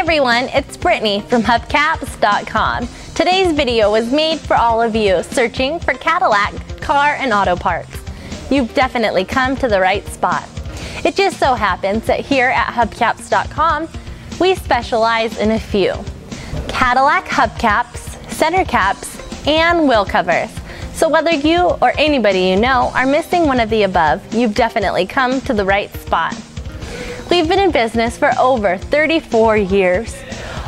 everyone, it's Brittany from hubcaps.com. Today's video was made for all of you searching for Cadillac car and auto parts. You've definitely come to the right spot. It just so happens that here at hubcaps.com, we specialize in a few. Cadillac hubcaps, center caps, and wheel covers. So whether you or anybody you know are missing one of the above, you've definitely come to the right spot. We've been in business for over 34 years.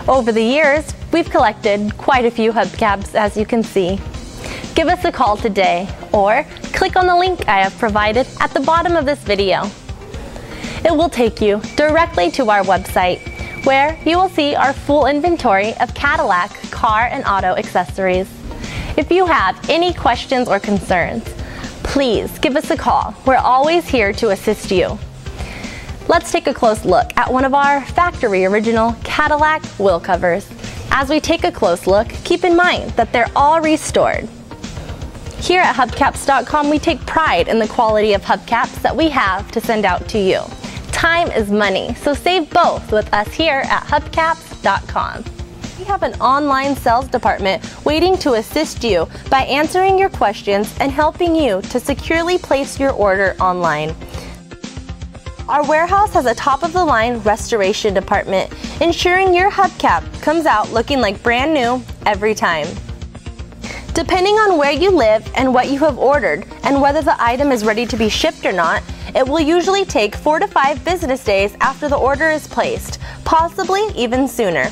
Over the years, we've collected quite a few hubcaps as you can see. Give us a call today or click on the link I have provided at the bottom of this video. It will take you directly to our website where you will see our full inventory of Cadillac car and auto accessories. If you have any questions or concerns, please give us a call. We're always here to assist you. Let's take a close look at one of our factory original Cadillac wheel covers. As we take a close look, keep in mind that they're all restored. Here at hubcaps.com, we take pride in the quality of hubcaps that we have to send out to you. Time is money, so save both with us here at hubcaps.com. We have an online sales department waiting to assist you by answering your questions and helping you to securely place your order online. Our warehouse has a top-of-the-line restoration department, ensuring your hubcap comes out looking like brand new every time. Depending on where you live and what you have ordered, and whether the item is ready to be shipped or not, it will usually take 4 to 5 business days after the order is placed, possibly even sooner.